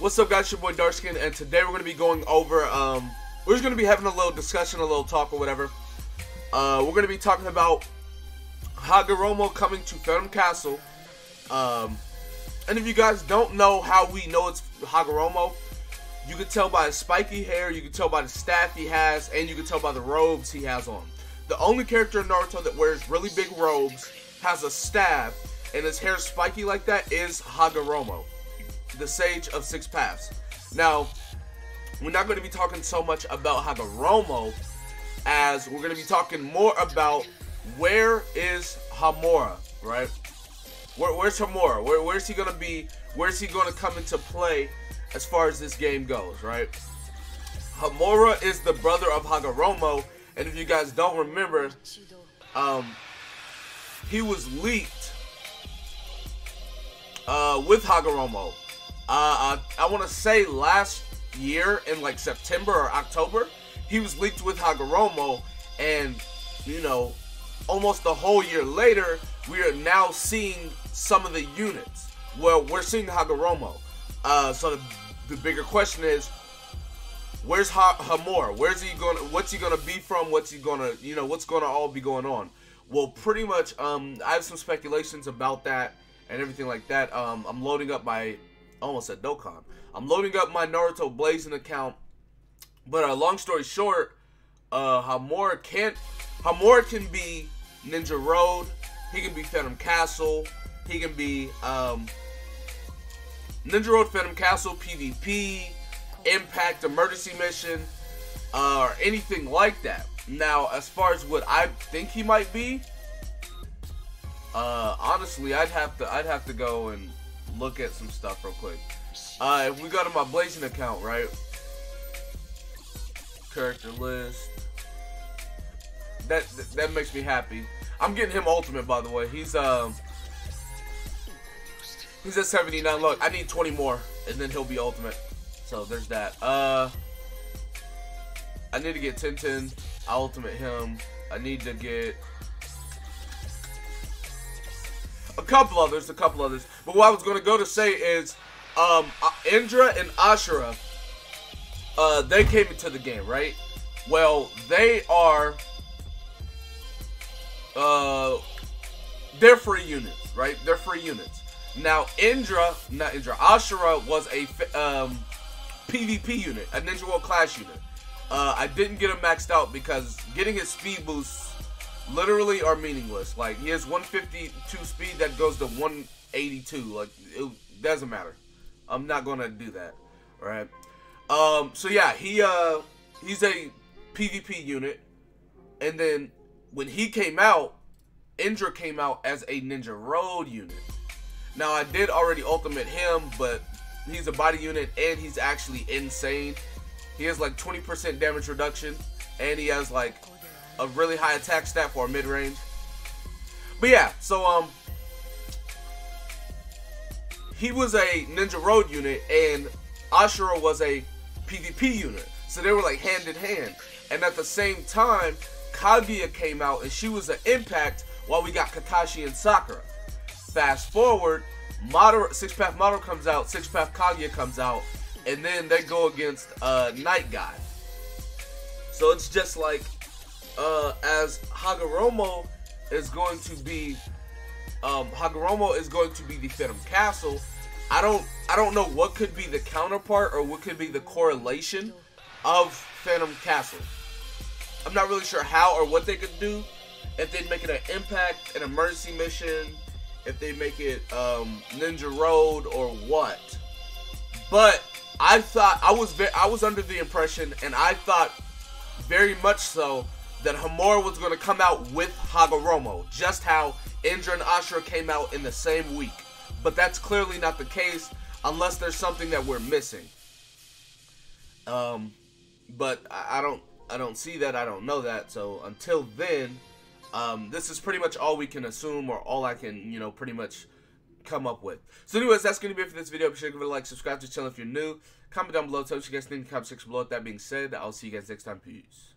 What's up, guys? Your boy Darkskin, and today we're going to be going over, um, we're just going to be having a little discussion, a little talk or whatever. Uh, we're going to be talking about Hagoromo coming to Phantom Castle. Um, and if you guys don't know how we know it's Hagoromo, you can tell by his spiky hair, you can tell by the staff he has, and you can tell by the robes he has on. The only character in Naruto that wears really big robes, has a staff, and his hair spiky like that is Hagoromo, the Sage of Six Paths. Now, we're not going to be talking so much about Hagoromo, as we're going to be talking more about where is Hamura, right? Where, where's Hamura? Where, where's he going to be? Where's he going to come into play as far as this game goes, right? Hamura is the brother of Hagoromo, and if you guys don't remember, um, he was leaked uh, with Hagoromo. Uh, I, I want to say last year in like September or October, he was leaked with Hagoromo, and you know, almost a whole year later, we are now seeing some of the units. Well, we're seeing Hagoromo. Uh, so the, the bigger question is, where's ha- Hamura? Where's he going? What's he gonna be from? What's he gonna, you know, what's gonna all be going on? Well, pretty much, um, I have some speculations about that and everything like that. Um, I'm loading up my, almost said Dokkan. I'm loading up my Naruto Blazing account. But uh, long story short, uh, Hamura can't, Hamura can be Ninja Road. He can be Phantom Castle. He can be um, Ninja Road, Phantom Castle, PvP, Impact, Emergency Mission, uh, or anything like that. Now, as far as what I think he might be, uh, honestly, I'd have to I'd have to go and look at some stuff real quick. Uh, we go to my Blazing account, right? Character list. That that makes me happy. I'm getting him ultimate, by the way. He's um. He's at 79. Look, I need 20 more, and then he'll be ultimate. So there's that. Uh, I need to get 1010. I ultimate him. I need to get couple others, a couple others. But what I was going to go to say is, um, Indra and Ashura, uh, they came into the game, right? Well, they are, uh, they're free units, right? They're free units. Now, Indra, not Indra, Ashura was a um, PvP unit, a Ninja World Clash unit. Uh, I didn't get him maxed out because getting his speed boosts literally are meaningless. Like he has 152 speed that goes to 182. Like it doesn't matter. I'm not gonna do that. Right. Um. So yeah, he uh he's a PvP unit, and then when he came out, Indra came out as a Ninja Road unit. Now I did already ultimate him, but he's a body unit and he's actually insane. He has like 20% damage reduction, and he has like a really high attack stat for a mid range. But yeah, so um, he was a Ninja Road unit, and Ashura was a PvP unit. So they were like hand in hand. And at the same time, Kaguya came out, and she was an Impact, while we got Kakashi and Sakura. Fast forward, Madara, Six Path model comes out, Six Path Kaguya comes out, and then they go against uh, Night Guy. So it's just like uh, as Hagoromo is going to be um, Hagoromo is going to be the Phantom Castle. I don't I don't know what could be the counterpart or what could be the correlation of Phantom Castle. I'm not really sure how or what they could do. If they make it an impact, an emergency mission, if they make it um, Ninja Road or what. But I thought I was I was under the impression, and I thought very much so that Hamura was going to come out with Hagoromo, just how Indra and Ashura came out in the same week. But that's clearly not the case unless there's something that we're missing. Um, but I, don't I don't see that. I don't know that. So until then, um, this is pretty much all we can assume or all I can you know pretty much come up with. So anyways, that's going to be it for this video. Be sure to give it a like, subscribe to the channel if you're new. Comment down below. Tell us what you guys think in the comment section below. That being said, I'll see you guys next time. Peace.